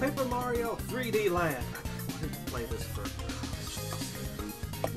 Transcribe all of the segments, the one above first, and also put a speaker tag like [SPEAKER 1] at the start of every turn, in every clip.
[SPEAKER 1] Paper Mario 3D Land. I wanted to play this for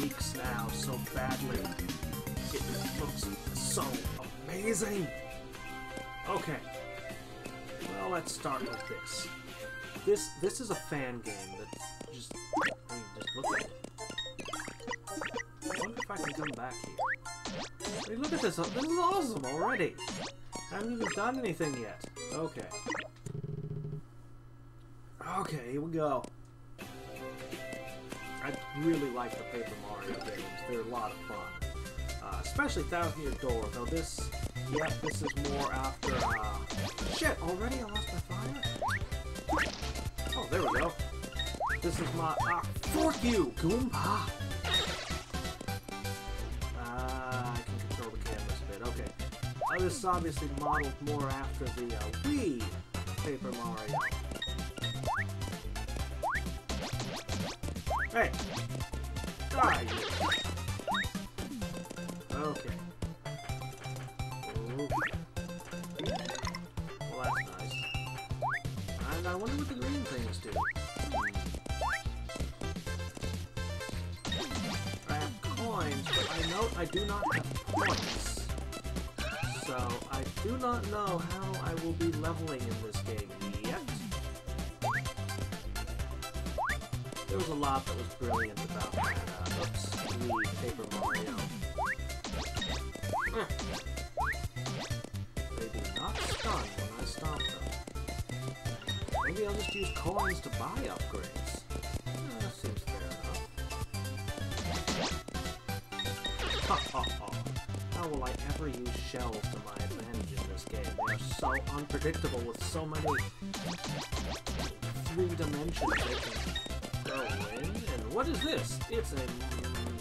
[SPEAKER 1] weeks now so badly. It looks so amazing. Okay. Well, let's start with this. This this is a fan game that just I mean just look at it. I wonder if I can come back here. Hey, look at this. This is awesome already. I haven't even done anything yet. Okay. Okay, here we go. I really like the Paper Mario games. They're a lot of fun. Uh, especially Thousand Year Door, though this, yeah, this is more after, uh, shit, already I lost my fire? Oh, there we go. This is my, ah, fork you, Goomba! Ah, I can control the canvas a bit, okay. Uh, this is obviously modeled more after the, uh, Wii Paper Mario. Hey! Die! Okay. Ooh. Well, that's nice. And I wonder what the green things do. I have coins, but I note I do not have points. So, I do not know how I will be leveling in this game yet. There was a lot that was brilliant about that, uh, oops, Wii Paper Mario. Eh. They do not stun when I stomp them. Maybe I'll just use coins to buy upgrades. Eh, that seems fair enough. Ha ha ha. How will I ever use shells to my advantage in this game? They are so unpredictable with so many three dimensions they can what is this? It's a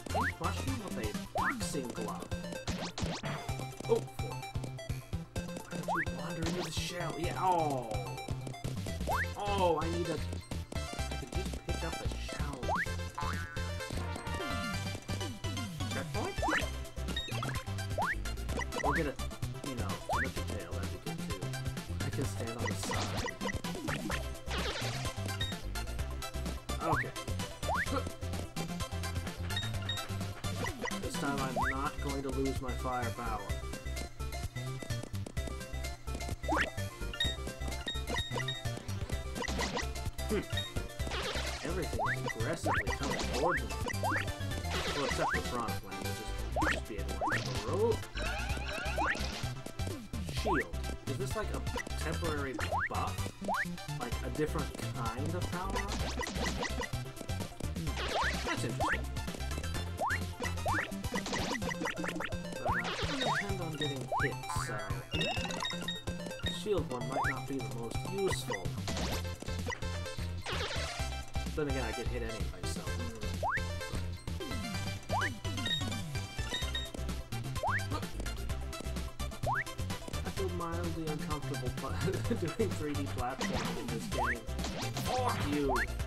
[SPEAKER 1] pink mushroom with a boxing glove. Oh, why don't you wander into the shell? Yeah, oh. Oh, I need a... time I'm not going to lose my firepower. Hmm. Everything is aggressively coming towards me. Well, except for Front Flame, will just, just be able to. Shield. Is this like a temporary buff? Like a different kind of power? Hmm. That's interesting. Shield one might not be the most useful. Then again, I get hit anyway, so... Hmm. I feel mildly uncomfortable doing 3D platforming in this game. Fuck you!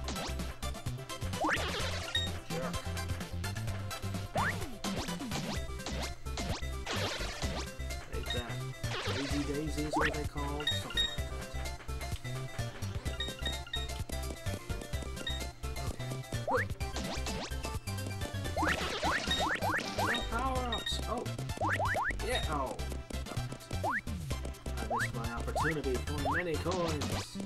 [SPEAKER 1] Opportunity for many coins!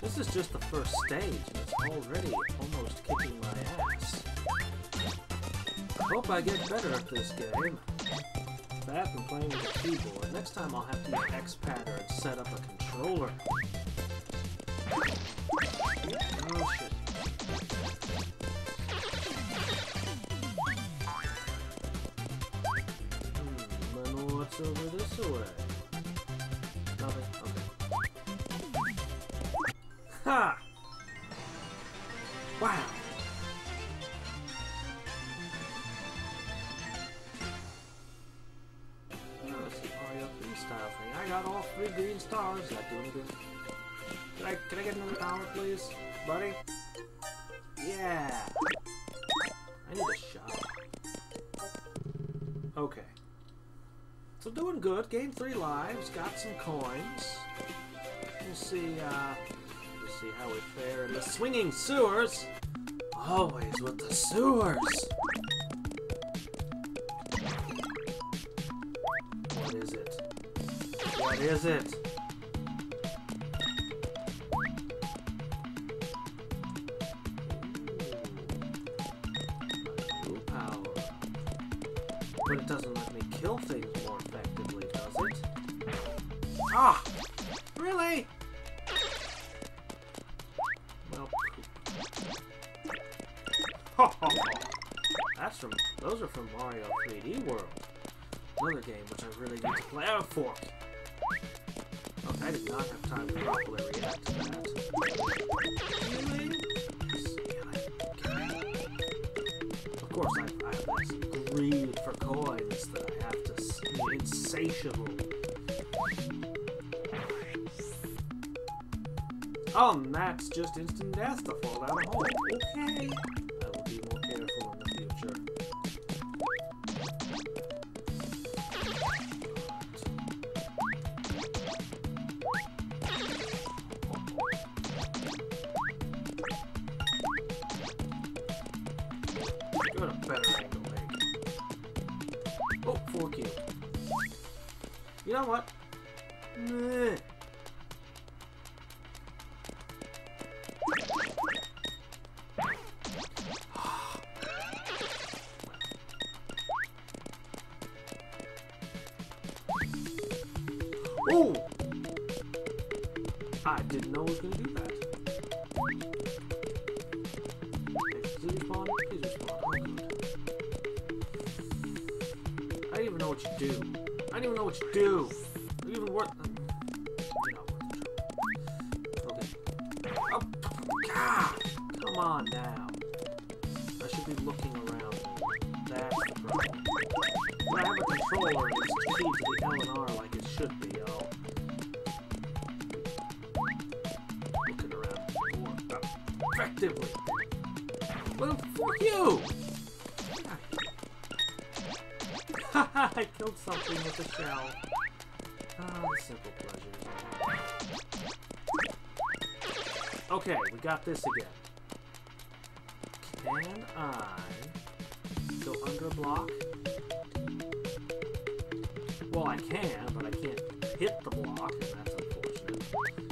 [SPEAKER 1] This is just the first stage, and it's already almost kicking my ass. Hope I get better at this game. That and playing with a keyboard. Next time I'll have to use Xpadder and set up a controller. Oh shit. Ha! Wow! Oh, thing. I got all three green stars. That doing good? Can I, can I get another power, please? Buddy? Yeah! I need a shot. Okay. So doing good. Game three lives. Got some coins. We'll see, uh... see how we fare in the swinging sewers. Always with the sewers. What is it? What is it? Game which I really need to play out for. Oh, I did not have time to properly react to that. Of course, I, I have this greed for coins that I have to insatiable. Oh, and that's just instant death to fall down a hole. Okay. You. You know what? On now. I should be looking around. That's the problem. I have a controller, it's keyed to the L and R like it should be. Looking around more effectively. Well, fuck you! I killed something with a shell. Ah, the simple pleasures. Okay, we got this again. Can I go under a block? Well, I can, but I can't hit the block, and that's unfortunate.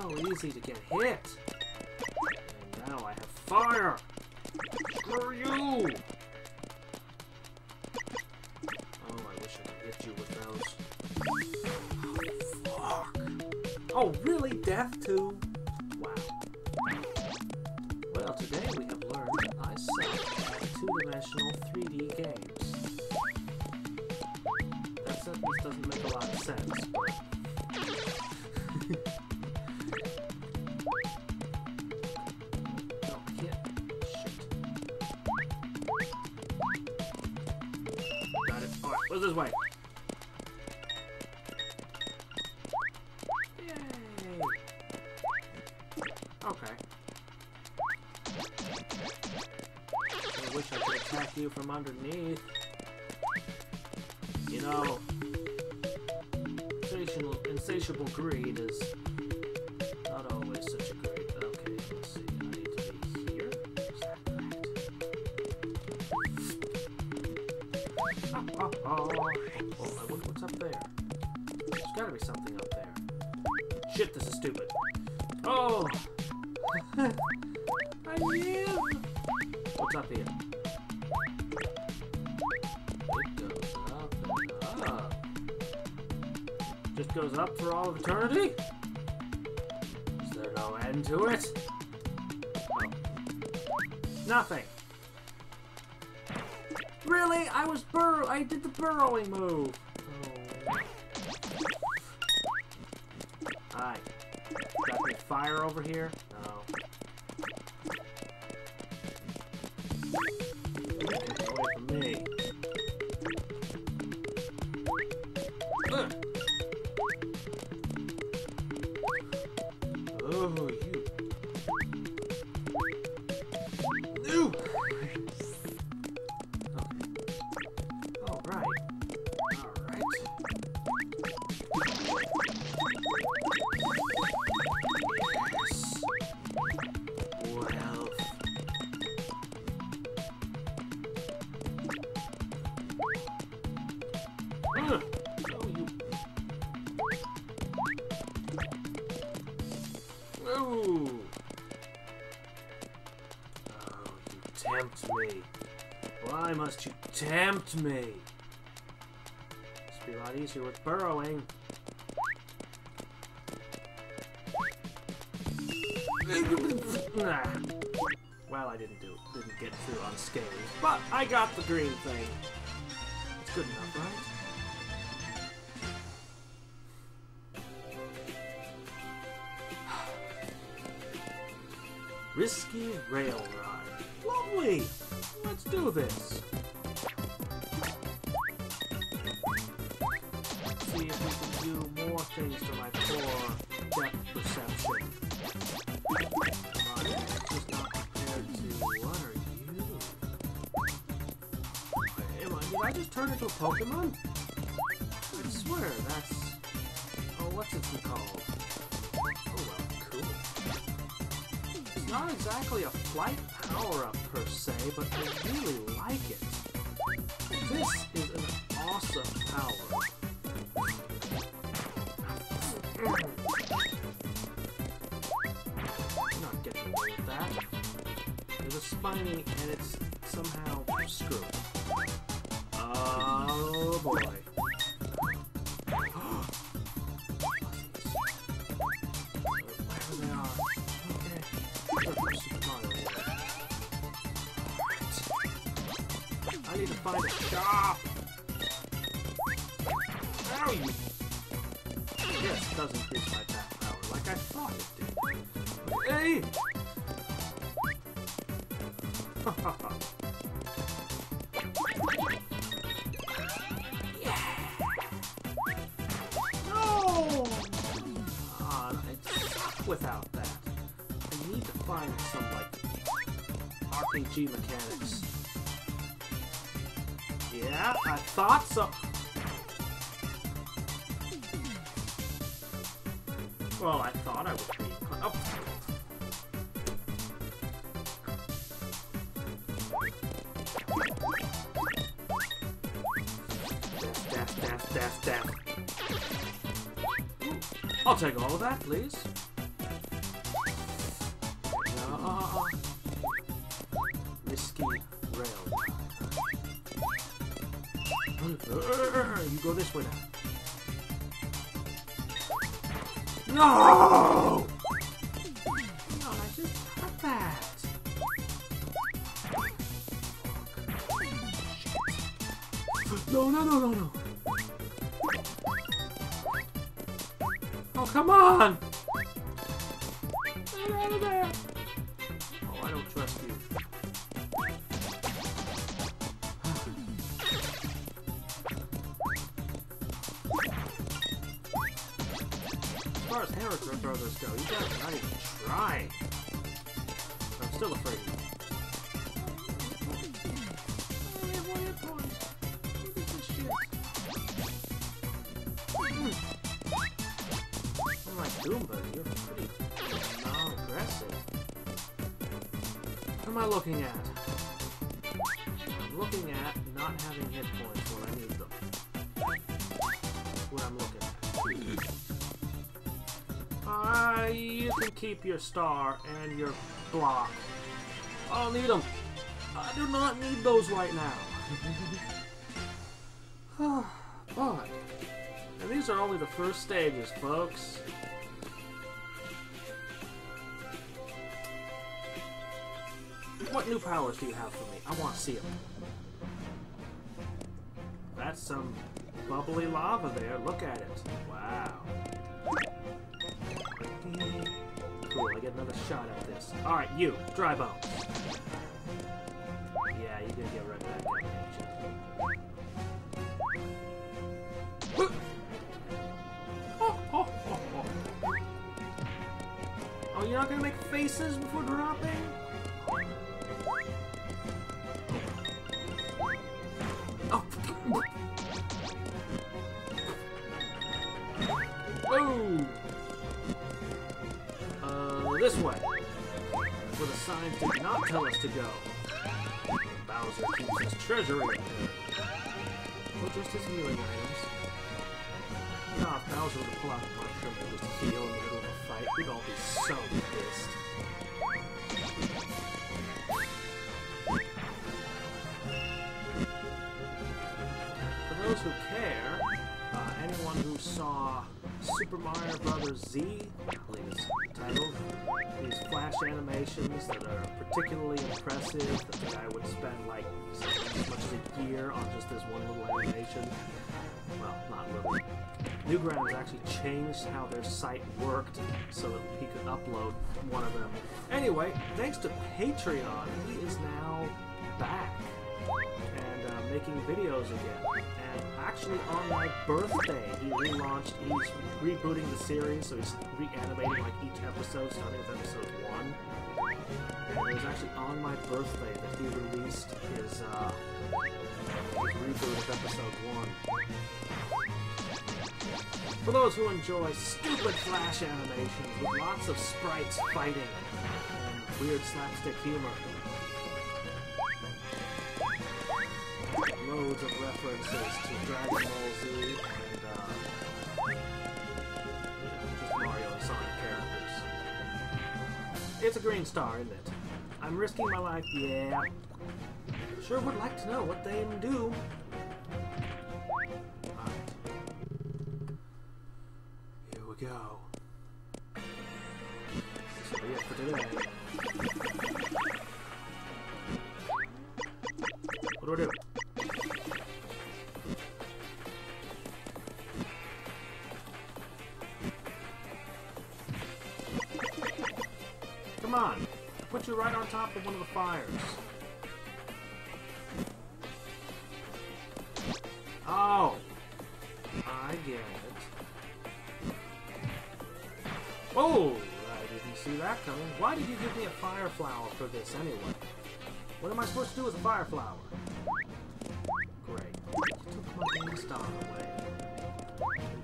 [SPEAKER 1] So easy to get hit. And now I have fire. Screw you! Oh, I wish I could hit you with those. Oh, fuck. Oh, really? Death too? What's this way? Yay! Okay. I wish I could attack you from underneath. You know, insatiable, insatiable greed is Oh! I live! What's up here? It goes up and up. Just goes up for all of eternity? Is there no end to it? Oh. Nothing. Really? I was burrow. I did the burrowing move. Oh fire over here? Tempt me. Why must you tempt me? This be a lot easier with burrowing. Well, I didn't do didn't get through unscathed, but I got the green thing. It's good enough, right? Risky rail ride. Lovely! Let's do this. See if we can do more things to my poor depth perception. Am I, did I just turn into a Pokemon? I swear, that's. Oh, what's it called? Oh well, cool. It's not exactly a flight power-up per se, but I really like it. This is an awesome power. Not getting away with that. There's a spiny and it's somehow screwed. Oh boy. A. Ow, you. Yes, does increase my attack power, like I thought it did. Hey! no! Ah, without that. I need to find some, like, RPG mechanics. Yeah, I thought so. Well, I thought I was being. Oh. Dash, dash, dash. Ooh, I'll take all of that, please. You go this way now. No! No, I just that. No, no, no, no, no. Oh, come on! As Heritage Brothers go, you guys are not even trying. I'm still afraid of you. Goombas, you're pretty non-aggressive. What am I looking at? I'm looking at not having hit points when I Ah, you can keep your star and your block. I don't need them. I do not need those right now. but, and these are only the first stages, folks. What new powers do you have for me? I want to see them. That's some bubbly lava there. Look at it. Get another shot at this. Alright, you, dry bones. Yeah, you're gonna get right back at me, you? Oh, you're not gonna make faces before dropping? This way. Where the signs did not tell us to go. Bowser keeps his treasury up there. Or just his healing items. Nah, if Bowser were to pull out a mushroom and just heal in the middle of a fight, we'd all be so pissed. For those who care, uh, anyone who saw Super Mario Bros. Z, I believe it's titled, these flash animations that are particularly impressive, that the guy would spend like as much as a year on just this one little animation. Well, not really. Newgrounds actually changed how their site worked so that he could upload one of them. Anyway, thanks to Patreon, he is now back and uh, making videos again. Actually, on my birthday, he relaunched. He's rebooting the series, so he's reanimating like each episode, starting with episode one. And it was actually on my birthday that he released his, uh, his reboot of episode one. For those who enjoy stupid flash animations with lots of sprites fighting and weird slapstick humor. Loads of references to Dragon Ball Z and, uh, just Mario and Sonic characters. It's a green star, isn't it? I'm risking my life, yeah. Sure would like to know what they do. Here we go. This will be it for today. What do I do? You right on top of one of the fires. Oh! I get it. Oh! I didn't see that coming. Why did you give me a fire flower for this anyway? What am I supposed to do with a fire flower? Great. You took my star away.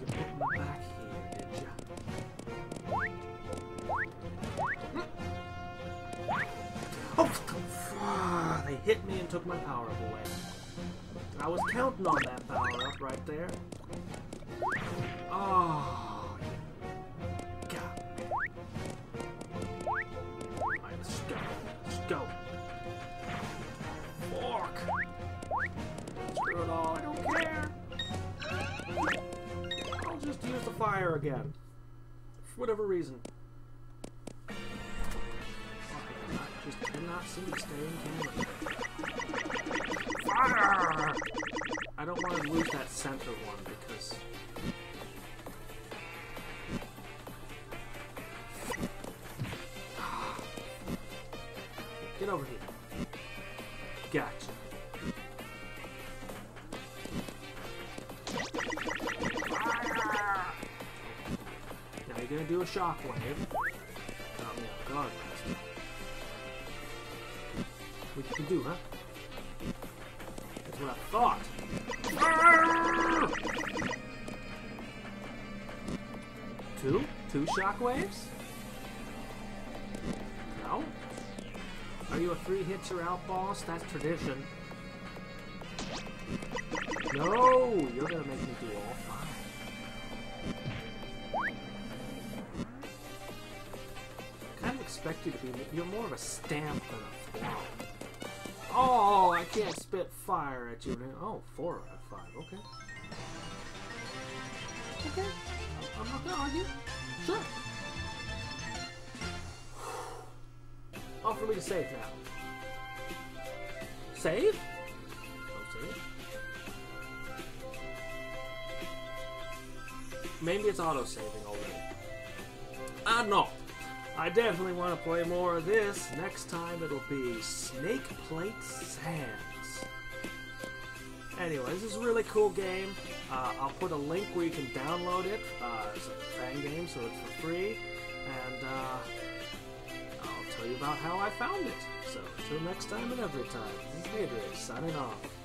[SPEAKER 1] You put me back hit me and took my power up away. I was counting on that power up right there. Oh, God. Let's go. Screw it all. I don't care. I'll just use the fire again. For whatever reason. Just cannot stay in camera. Fire! I don't want to lose that center one because... Get over here. Gotcha. Fire! Now you're gonna do a shockwave. What you can do, huh? That's what I thought. Two? Two shockwaves? No? Are you a three hits or out boss? That's tradition. No! You're gonna make me do all five. kind of expect you to be. You're more of a stamp than a. Oh, I can't spit fire at you. Oh, four out of five. Okay. Okay. I'm not gonna argue. Sure. Oh, for me to save now. Save? Oh, save. maybe it's auto-saving already. I don't know. I definitely want to play more of this. Next time it'll be Snake Plate Sands. Anyway, this is a really cool game. Uh, I'll put a link where you can download it. Uh, it's a fan game, so it's for free. And uh, I'll tell you about how I found it. So until next time and every time, this is signing off.